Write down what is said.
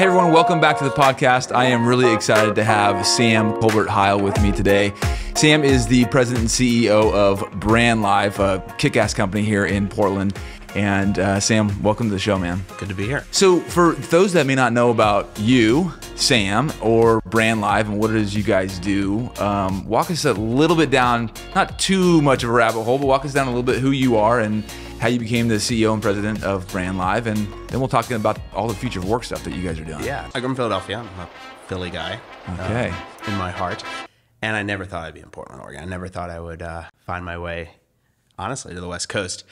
Hey everyone, welcome back to the podcast. I am really excited to have Sam Kolbert-Hyle with me today. Sam is the president and CEO of Brandlive, a kick ass company here in Portland. And uh, Sam, welcome to the show, man. Good to be here. So, for those that may not know about you, Sam, or Brandlive and what it is you guys do, um, walk us a little bit down, not too much of a rabbit hole, but walk us down a little bit who you are and how you became the CEO and president of Brandlive. And then we'll talk about all the future work stuff that you guys are doing. Yeah, I grew in Philadelphia. I'm a Philly guy. Okay. uh, in my heart. And I never thought I'd be in Portland, Oregon. I never thought I would uh, find my way, honestly, to the West Coast.